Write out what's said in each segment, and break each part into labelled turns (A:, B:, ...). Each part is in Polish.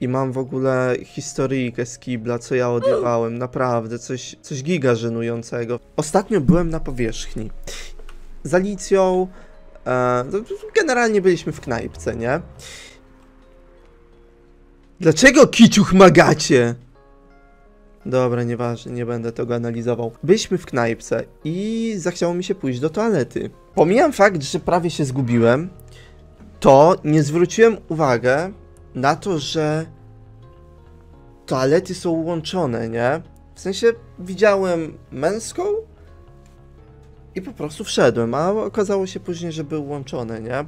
A: I mam w ogóle historyjkę z kibla, co ja odjechałem. Naprawdę, coś, coś giga żenującego. Ostatnio byłem na powierzchni. Z Alicją. E, no, generalnie byliśmy w knajpce, nie? Dlaczego kiciuch magacie? Dobra, nieważne, nie będę tego analizował. Byliśmy w knajpce i zachciało mi się pójść do toalety. Pomijam fakt, że prawie się zgubiłem, to nie zwróciłem uwagę na to, że toalety są łączone, nie? W sensie widziałem męską i po prostu wszedłem, a okazało się później, że były łączone, nie?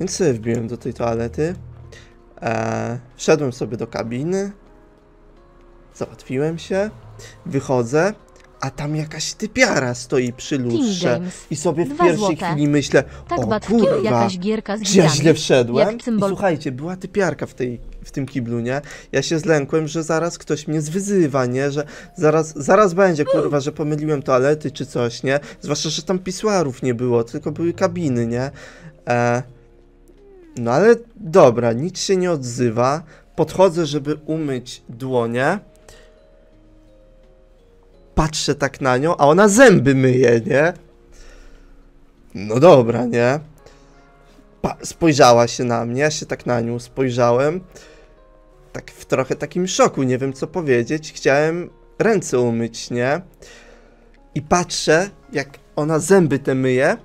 A: Więc sobie wbiłem do tej toalety. E, wszedłem sobie do kabiny. Załatwiłem się. Wychodzę, a tam jakaś typiara stoi przy lustrze. I sobie w
B: Dwa
A: pierwszej
B: złote.
A: chwili myślę,
B: Tak,
A: o kurwa,
B: jakaś gierka z
A: czy ja źle wszedłem?
B: Symbol-
A: I słuchajcie, była typiarka w, tej, w tym kiblu, nie? Ja się zlękłem, że zaraz ktoś mnie zwyzywa, nie? Że zaraz, zaraz będzie, kurwa, że pomyliłem toalety czy coś, nie? Zwłaszcza, że tam pisuarów nie było, tylko były kabiny, nie? E, no ale dobra, nic się nie odzywa. Podchodzę, żeby umyć dłonie. Patrzę tak na nią, a ona zęby myje, nie? No dobra, nie? Pa spojrzała się na mnie, ja się tak na nią spojrzałem. Tak w trochę takim szoku, nie wiem co powiedzieć. Chciałem ręce umyć, nie? I patrzę, jak ona zęby te myje,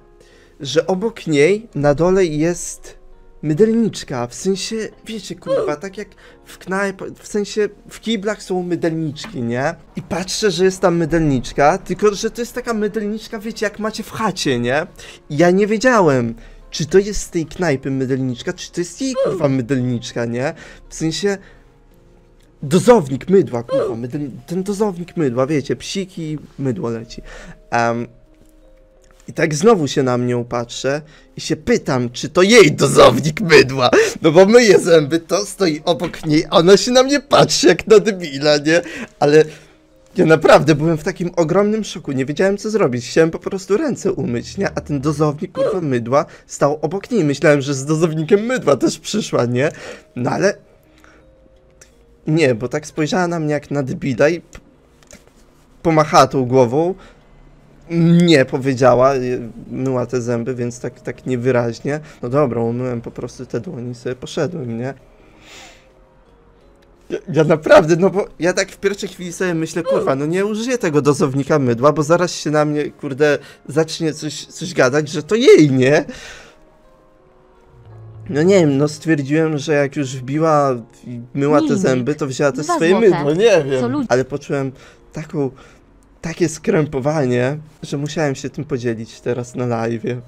A: że obok niej na dole jest mydelniczka. W sensie, wiecie, kurwa, tak jak w knajpach, w sensie w kiblach są mydelniczki, nie? I patrzę, że jest tam mydelniczka, tylko że to jest taka mydelniczka, wiecie, jak macie w chacie, nie? I ja nie wiedziałem, czy to jest z tej knajpy mydelniczka, czy to jest jej kurwa mydelniczka, nie? W sensie dozownik mydła, kurwa, mydel, ten dozownik mydła, wiecie, psiki, mydło leci. Em, I tak znowu się na mnie upatrzę i się pytam, czy to jej dozownik mydła, no bo myje zęby, to stoi obok niej, a ona się na mnie patrzy jak na debila, nie? Ale ja naprawdę byłem w takim ogromnym szoku, nie wiedziałem co zrobić. Chciałem po prostu ręce umyć, nie? A ten dozownik kurwa mydła stał obok niej. Myślałem, że z dozownikiem mydła też przyszła, nie? No ale. Nie, bo tak spojrzała na mnie jak na debila i pomachała tą głową. Nie powiedziała, y, myła te zęby, więc tak, tak niewyraźnie. No dobra, umyłem po prostu te dłonie i sobie poszedłem, nie? Ja, ja naprawdę, no bo ja tak w pierwszej chwili sobie myślę, kurwa, no nie użyję tego dozownika mydła, bo zaraz się na mnie, kurde, zacznie coś, coś gadać, że to jej, nie? No nie wiem, no stwierdziłem, że jak już wbiła i myła te zęby, to wzięła te
B: Dwa
A: swoje
B: złote.
A: mydło, nie
B: Co
A: wiem.
B: ludzie-
A: Ale poczułem taką, takie skrępowanie, że musiałem się tym podzielić teraz na live.